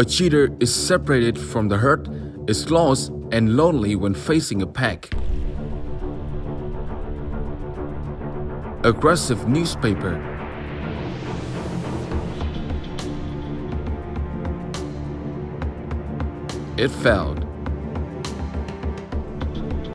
A cheater is separated from the herd, is lost and lonely when facing a pack. Aggressive newspaper. It failed.